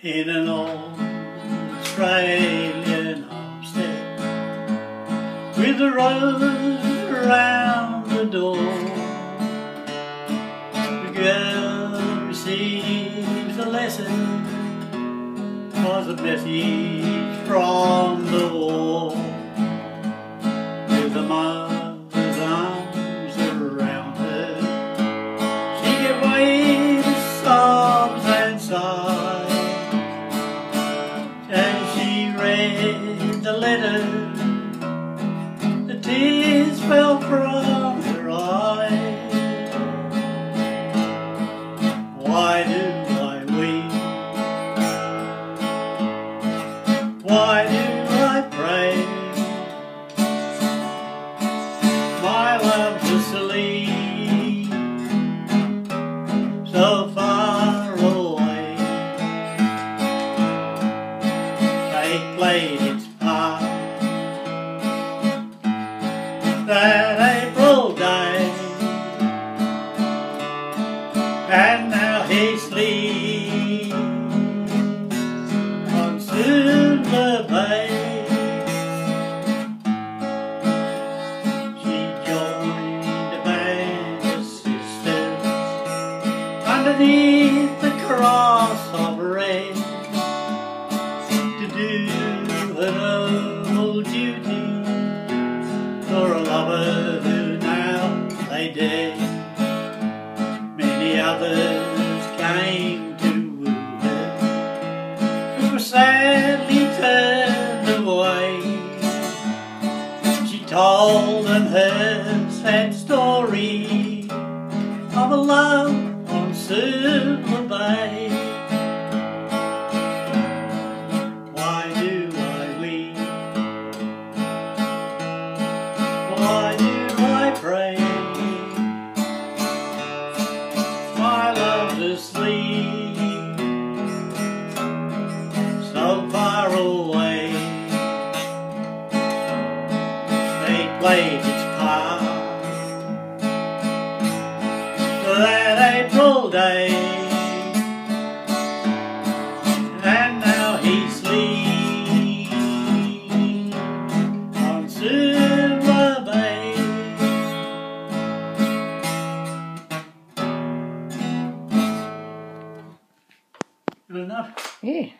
in an old Australian homestead with a rose around the door. The girl receives a lesson was a message from the war with a mother's as she read the letter. The tears fell from her eyes. Why do I weep? Why do I pray? My love's underneath the cross of red to do her old duty for a lover who now lay dead. Many others came to woo her, who were sadly turned away. She told them her sad story of a love Bay. Why do I weep? Why do I pray? My love's asleep, so far away. They played Good enough. Yeah.